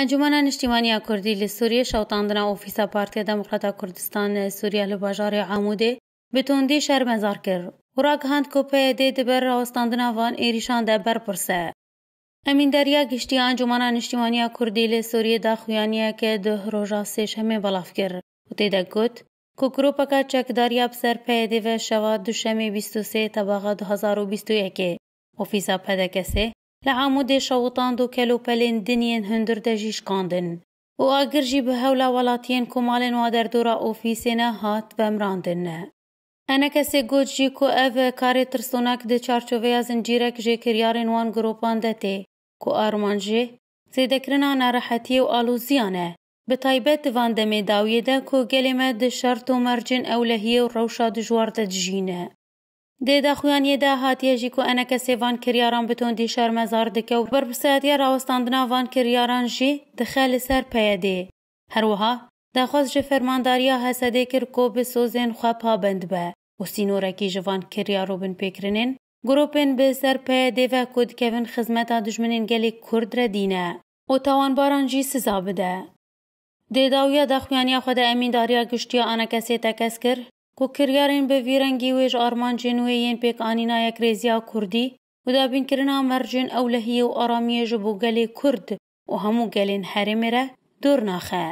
انجمن اشتیمانی کردی لسوریه شوطاندن اوفیسا پارتی دموکرات کردستان سوریه لباجار عموده به تندی شهر مزار کرد. و راگ هند کپه دی دبر راستاندن وان ایریشان ده بر پرسه. امین دریا گشتی انجمن اشتیمانی کردی لسوریه دا خویانیه که ده روژا سیش همه بلاف کرد. و تیده گد که گروپا که چک داریا بسر پیده و شواد دوشمه 23 تباقه 2021 اوفیسا پده لعمودي شوطاندو كالو بالين دنيا هندر دجيش قاندن وأجرجي بهولا ولاتين كمالين وادر دورا أوفيسنا هات بمراندن أنا كسي جوجي جيكو أف كاري ترسوناك دي چارچوفيا زنجيرك جي كريارين وان جروبان دتي كو أرمانجي زيدكرنا نارحتي وآلوزيانه الوزيانا van demê dawiyê de ku gelê me di şer û mercên ewlehiyê û rewşa dijwar د دخویانی د هاتیه جی کو انا کسې وان کریاران بتون دي شهر مزار دک او بر بساتیه راوستاند نا وان کریاران جی د سر پیدی هروها وها د خوز جی فرمانداریا حسد کر کو به سوزن خو پا بند به او سینور کی جوان کریارو بن پکرنن گروپن به سر پیدی و کود کوین خدمت دښمنین گلی کورد ر دینه او توان باران جی سزا بده د داویا د خویانی خو د گشتیا انا کسې تکسکر ku kiryarên bi vî rengî wê ji armancên wê yên pêkanîna yekrêziya Kurdî û dabînkirina mercên ewlehiyê û aramiyê ji bo gelê Kurd û hemû gelên herêmê re dor naxe.